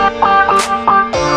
Música